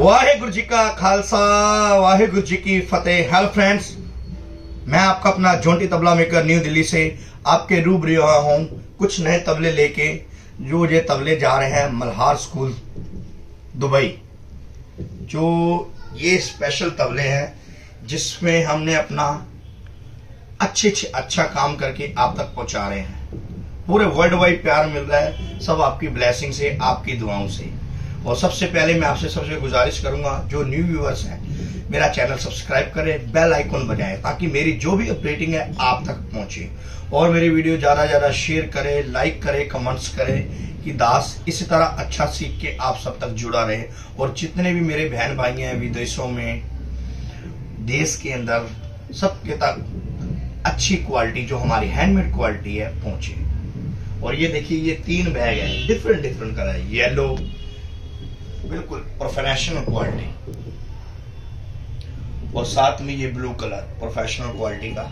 वाहेगुरु जी का खालसा, वाहेगुरु जी की फतेह। Hello friends मैं आपका अपना Jonty tabla maker new Delhi से आपके रूब रहा हूँ कुछ नए तबले लेके, जो ये तबले जा रहे हैं मल्हार स्कूल, दुबई। जो ये स्पेशल तबले हैं, जिसमें हमने अपना अच्छे अच्छे अच्छा काम करके आप तक पहुँचा रहे हैं। पूरे वर्ल्ड वाइड प्यार मिल रहा है सब आपकी ब्लेसिंग से, आपकी दुआओं से। और सबसे पहले मैं आपसे सबसे गुजारिश करूँगा, जो न्यू व्यूअर्स हैं, मेरा चैनल सब्सक्राइब करें बेल आइकन बजाएँ, ताकि मेरी जो भी अपडेटिंग है आप तक पहुँचे। और मेरी वीडियो ज़्यादा ज़्यादा शेयर करें लाइक करें कमेंट्स करें, कि दास इसी तरह अच्छा सीख के आप सब तक जुड़ा रहे। और जितने भी मेरे बहन भाई हैं विदेशों में, देश के अंदर, सबके तक अच्छी क्वालिटी जो हमारी हैंडमेड क्वालिटी है, पहुँचे। और ये देखिए, ये तीन बैग है डिफरेंट डिफरेंट कलर है। येलो बिल्कुल प्रोफेशनल क्वालिटी और साथ में ये ब्लू कलर प्रोफेशनल क्वालिटी का।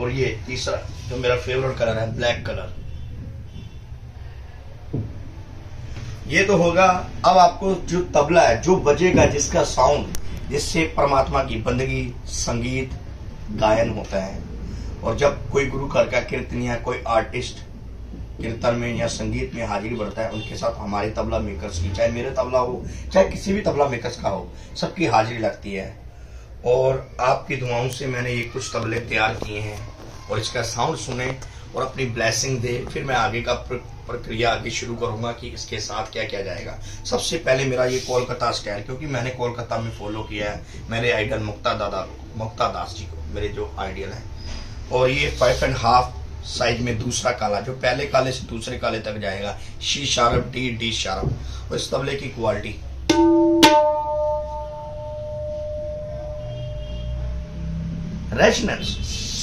और ये तीसरा, जो मेरा फेवरेट कलर है ब्लैक कलर ये तो होगा, अब आपको जो तबला है, जो बजेगा, जिसका साउंड जिससे परमात्मा की बंदगी, संगीत, गायन होता है। और जब कोई गुरु घर का कीर्तन या कोई आर्टिस्ट कीर्तन में या संगीत में हाजिरी बढ़ता है, उनके साथ हमारे तबला मेकर्स की, चाहे मेरे तबला हो, चाहे किसी भी तबला मेकर्स का हो, सबकी हाजिरी लगती है। और आपकी दुआओं से मैंने ये कुछ तबले तैयार किए हैं और इसका साउंड सुने और अपनी ब्लैसिंग दे, फिर मैं आगे का प्रक्रिया आगे शुरू करूँगा कि इसके साथ क्या क्या जाएगा। सबसे पहले मेरा ये कोलकाता स्टाइल क्योंकि मैंने कोलकाता में फॉलो किया है मेरे आइडल मुक्ता दादा मुक्ता दास जी को, मेरे जो आइडियल हैं। और ये फाइव एंड हाफ़ साइज़ में दूसरा काला, जो पहले काले से दूसरे काले तक जाएगा। C sharp, D D sharp. और इस तबले की quality resonance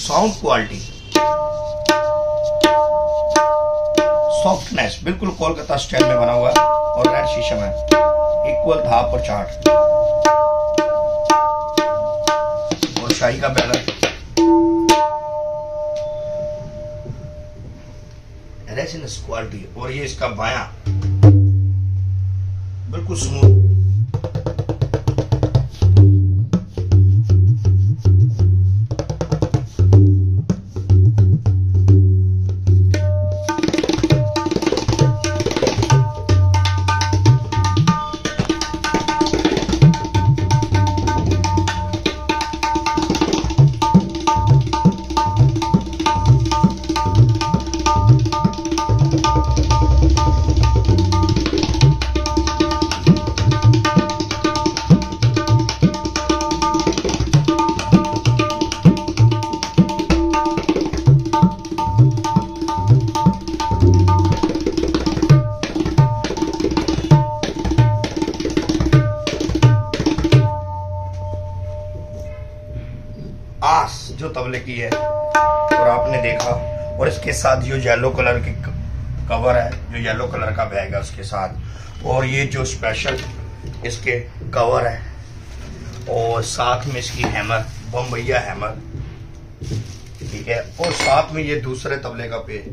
sound quality softness बिल्कुल कोलकाता स्टाइल में बना हुआ और रेड शीशम है। इक्वल धाप और चार्ट और शाही का बैलर इन क्वालिटी और ये इसका बाया। बिल्कुल स्मूथ की है और आपने देखा और इसके साथ जो येलो कलर की कवर है, जो येलो कलर का बैग है उसके साथ और ये जो स्पेशल इसके कवर है और साथ में इसकी हैमर बम्बैया हैमर ठीक है? और साथ में ये दूसरे तबले का पे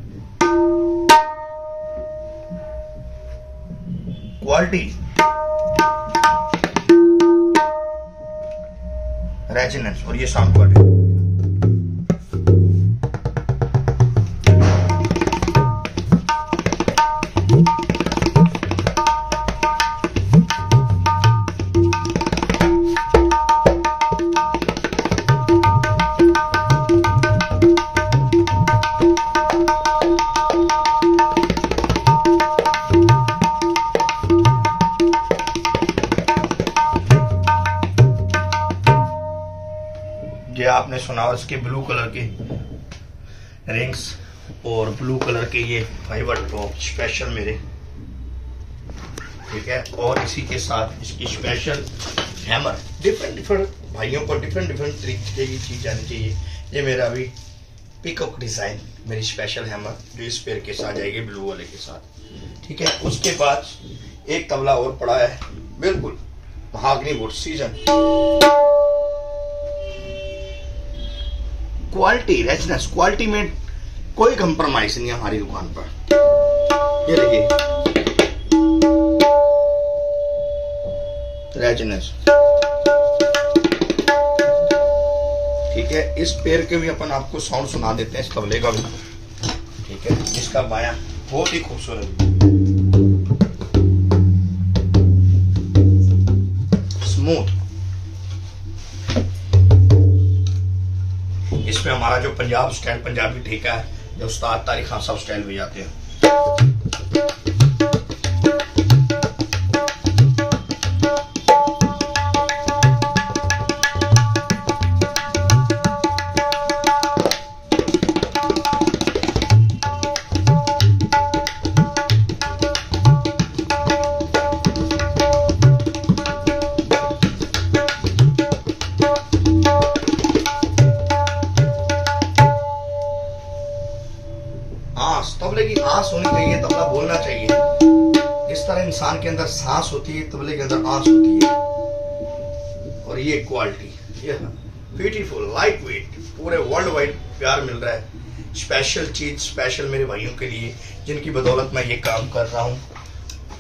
क्वालिटी रेजिनेंस और ये साउंड क्वालिटी आपने सुना हो इसके ब्लू कलर के रिंग्स और ब्लू कलर के ये फाइबर टॉप स्पेशल मेरे। ठीक है? और इसी के साथ इसकी स्पेशल हैमर डिफरेंट डिफरेंट भाइयों को डिफरेंट डिफरेंट तरीके की चीज़ आनी चाहिए। ये मेरा अभी पिकअप डिज़ाइन मेरी स्पेशल हैमर जो इस पेयर के साथ जाएगी ब्लू वाले के साथ। ठीक है? उसके बाद एक तबला और पड़ा है। बिल्कुल mahogany wood season quality richness quality में कोई कंप्रोमाइज नहीं हमारी दुकान पर। ये देखिए। जैजनेस ठीक है, इस पेड़ के भी अपन आपको साउंड सुना देते हैं, इस तबले का भी। ठीक है इसका बाया बहुत ही खूबसूरत पंजाब स्टैंड पंजाबी ठेका है जो उस्ताद तारिक खान साहब स्टैंड में जाते हैं। इंसान के अंदर सांस होती है, तबले के अंदर आस होती है। और ये क्वालिटी ब्यूटीफुल लाइट वेट पूरे वर्ल्ड वाइड प्यार मिल रहा है। स्पेशल चीज़ स्पेशल मेरे भाइयों के लिए, जिनकी बदौलत मैं ये काम कर रहा हूँ।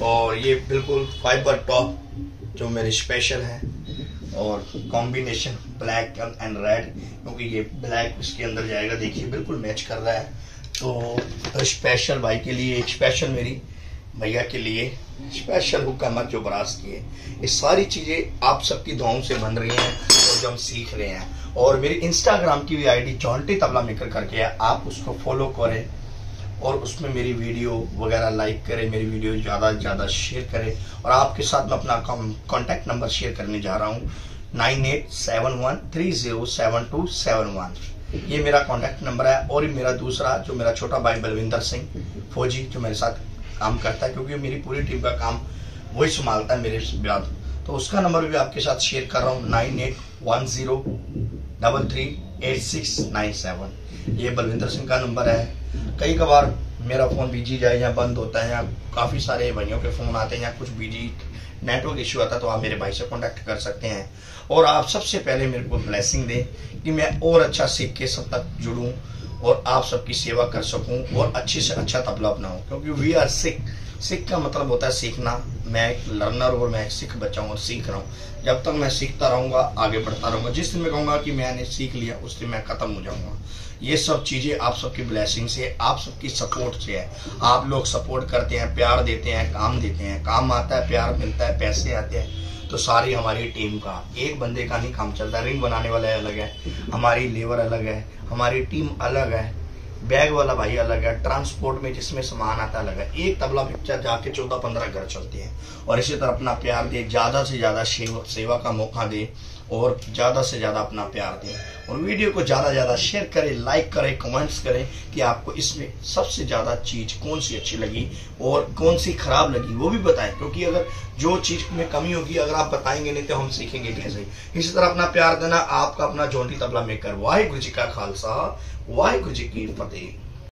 और ये बिल्कुल फाइबर टॉप जो मेरे स्पेशल है। और कॉम्बिनेशन ब्लैक एंड रेड क्योंकि ये ब्लैक इसके अंदर जाएगा। देखिए, बिल्कुल मैच कर रहा है। तो स्पेशल भाई के लिए एक स्पेशल मेरी भैया के लिए स्पेशल हुक्मत जो बरास की है ये सारी चीज़ें आप सबकी दुआओं से बन रही हैं और जो हम सीख रहे हैं। और मेरे इंस्टाग्राम की भी आईडी जॉन्टी तबला मेकर करके है आप उसको फॉलो करें और उसमें मेरी वीडियो वगैरह लाइक करें, मेरी वीडियो ज़्यादा से ज़्यादा शेयर करें। और आपके साथ मैं अपना कॉन्टैक्ट नंबर शेयर करने जा रहा हूँ। Nine eight seven one three zero seven two seven one. ये मेरा कॉन्टैक्ट नंबर है और मेरा दूसरा, जो मेरा छोटा भाई बलविंदर सिंह फौजी, जो मेरे साथ काम करता है, क्योंकि मेरी पूरी टीम का काम वही संभालता है मेरे बाद। तो उसका नंबर भी आपके साथ शेयर कर रहा हूँ, nine eight one zero double three eight six nine seven. ये बलविंदर सिंह का नंबर है। कई कबार मेरा फ़ोन बिज़ी जाए या बंद होता है या काफ़ी सारे भाइयों के फ़ोन आते हैं या कुछ बिज़ी नेटवर्क इश्यू आता है तो आप मेरे भाई से कांटेक्ट कर सकते हैं। और आप सबसे पहले मेरे को ब्लेसिंग दें कि मैं और अच्छा सीख के सब तक जुड़ूं। और आप सबकी सेवा कर सकूँ और अच्छे से अच्छा तबला अपनाऊं, क्योंकि वी आर सिख सिख का मतलब होता है सीखना। मैं एक लर्नर और मैं एक सिख बच्चा हूँ और सीख रहा हूँ। जब तक मैं सीखता रहूँगा, आगे बढ़ता रहूँगा। जिस दिन मैं कहूँगा कि मैंने सीख लिया, उस दिन मैं खत्म हो जाऊँगा। ये सब चीज़ें आप सबकी ब्लेसिंग से, आप सबकी सपोर्ट से है। आप लोग सपोर्ट करते हैं, प्यार देते हैं, काम देते हैं। काम आता है, प्यार मिलता है, पैसे आते हैं। तो सारी हमारी टीम का। एक बंदे का नहीं काम चलता रिंग बनाने वाला अलग है, हमारी लेबर अलग है, हमारी टीम अलग है बैग वाला भाई अलग है ट्रांसपोर्ट में जिसमें सामान आता अलग है। एक तबला पिक्चर जाके चौदह पंद्रह घर चलते हैं। और इसी तरह अपना प्यार दे, ज़्यादा से ज़्यादा सेवा का मौका दे और ज़्यादा से ज़्यादा अपना प्यार दें। और वीडियो को ज़्यादा से ज़्यादा शेयर करें लाइक करें कमेंट्स करें कि आपको इसमें सबसे ज़्यादा चीज़ कौन सी अच्छी लगी और कौन सी खराब लगी, वो भी बताएँ। क्योंकि अगर जो चीज़ में कमी होगी, अगर आप बताएँगे नहीं तो हम सीखेंगे कैसे? इसी तरह अपना प्यार देना, आपका अपना जोंटी तबला मेकर वाहिगुरु जी का खालसा, वाहिगुरु जी की फतेह।